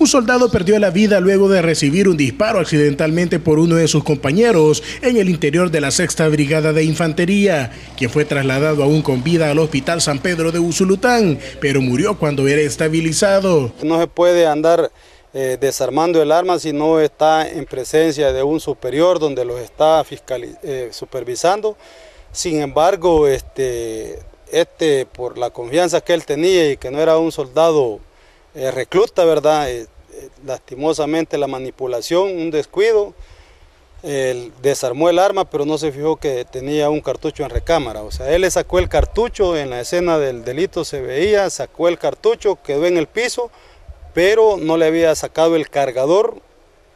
Un soldado perdió la vida luego de recibir un disparo accidentalmente por uno de sus compañeros en el interior de la Sexta Brigada de Infantería, quien fue trasladado aún con vida al Hospital San Pedro de Usulután, pero murió cuando era estabilizado. No se puede andar eh, desarmando el arma si no está en presencia de un superior donde los está eh, supervisando. Sin embargo, este, este, por la confianza que él tenía y que no era un soldado eh, recluta, ¿verdad? Eh, eh, lastimosamente la manipulación, un descuido, desarmó el arma, pero no se fijó que tenía un cartucho en recámara. O sea, él le sacó el cartucho, en la escena del delito se veía, sacó el cartucho, quedó en el piso, pero no le había sacado el cargador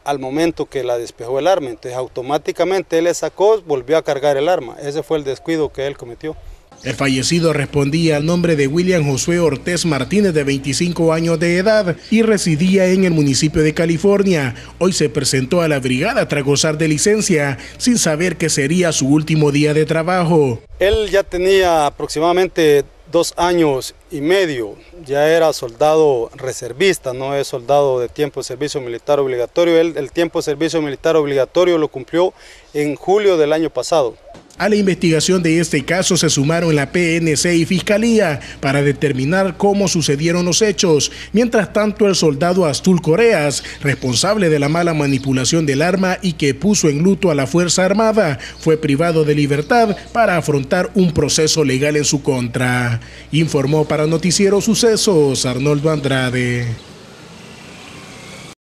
al momento que la despejó el arma. Entonces automáticamente él le sacó, volvió a cargar el arma. Ese fue el descuido que él cometió. El fallecido respondía al nombre de William Josué Ortiz Martínez, de 25 años de edad, y residía en el municipio de California. Hoy se presentó a la brigada tras gozar de licencia, sin saber que sería su último día de trabajo. Él ya tenía aproximadamente dos años y medio, ya era soldado reservista, no es soldado de tiempo de servicio militar obligatorio. Él el tiempo de servicio militar obligatorio lo cumplió en julio del año pasado. A la investigación de este caso se sumaron la PNC y Fiscalía para determinar cómo sucedieron los hechos. Mientras tanto, el soldado Astul Coreas, responsable de la mala manipulación del arma y que puso en luto a la Fuerza Armada, fue privado de libertad para afrontar un proceso legal en su contra. Informó para Noticiero Sucesos Arnoldo Andrade.